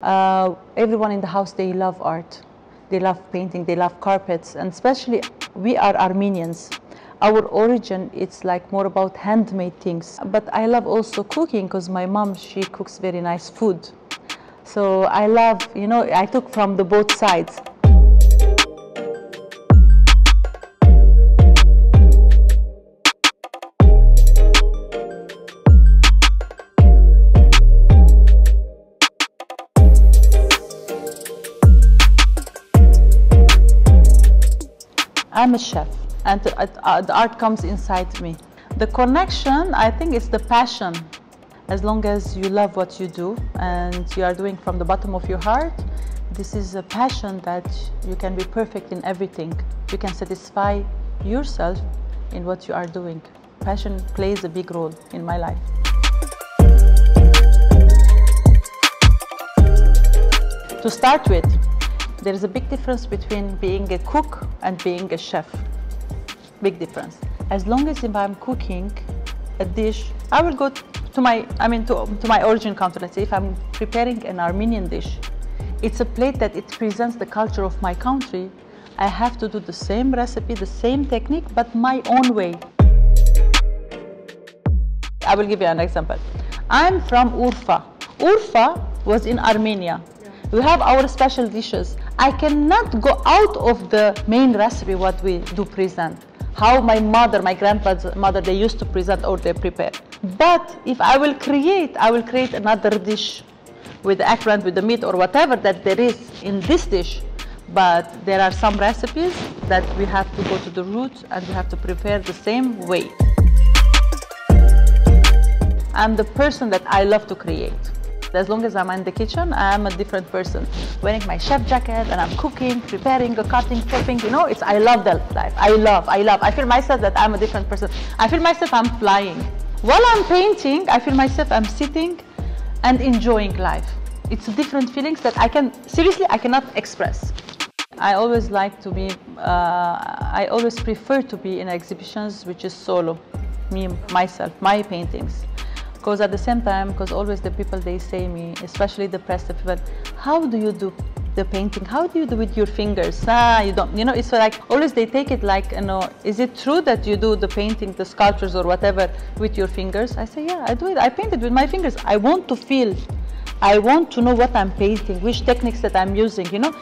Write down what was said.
Uh, everyone in the house, they love art. They love painting, they love carpets, and especially we are Armenians. Our origin, it's like more about handmade things. But I love also cooking because my mom, she cooks very nice food. So I love, you know, I took from the both sides. I'm a chef and the, uh, art comes inside me. The connection, I think it's the passion. As long as you love what you do and you are doing from the bottom of your heart, this is a passion that you can be perfect in everything. You can satisfy yourself in what you are doing. Passion plays a big role in my life. To start with, there is a big difference between being a cook and being a chef. Big difference. As long as if I'm cooking a dish, I will go to my, I mean, to, to my origin country. Let's say if I'm preparing an Armenian dish, it's a plate that it presents the culture of my country. I have to do the same recipe, the same technique, but my own way. I will give you an example. I'm from Urfa. Urfa was in Armenia. We have our special dishes. I cannot go out of the main recipe what we do present. How my mother, my grandfather's mother, they used to present or they prepare. But if I will create, I will create another dish with the eggplant, with the meat or whatever that there is in this dish. But there are some recipes that we have to go to the roots and we have to prepare the same way. I'm the person that I love to create. As long as I'm in the kitchen, I'm a different person. Wearing my chef jacket and I'm cooking, preparing, cutting, chopping, you know, it's, I love that life. I love, I love. I feel myself that I'm a different person. I feel myself I'm flying. While I'm painting, I feel myself I'm sitting and enjoying life. It's different feelings that I can, seriously, I cannot express. I always like to be, uh, I always prefer to be in exhibitions which is solo, me, myself, my paintings because at the same time because always the people they say me especially the press the people how do you do the painting? How do you do with your fingers? Ah you don't you know it's like always they take it like you know is it true that you do the painting the sculptures or whatever with your fingers? I say yeah i do it. I paint it with my fingers. I want to feel. I want to know what i'm painting which techniques that i'm using you know